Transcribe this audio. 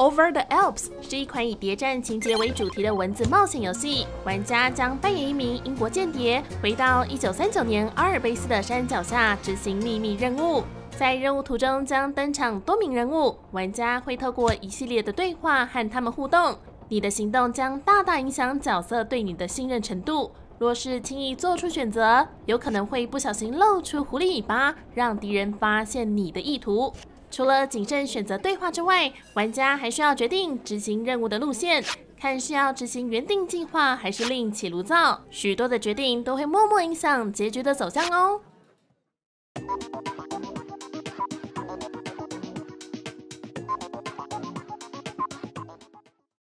Over the Alps 是一款以谍战情节为主题的文字冒险游戏。玩家将扮演一名英国间谍，回到1939年阿尔卑斯的山脚下执行秘密任务。在任务途中将登场多名人物，玩家会透过一系列的对话和他们互动。你的行动将大大影响角色对你的信任程度。若是轻易做出选择，有可能会不小心露出狐狸尾巴，让敌人发现你的意图。除了谨慎选择对话之外，玩家还需要决定执行任务的路线，看是要执行原定计划，还是另起炉灶。许多的决定都会默默影响结局的走向哦。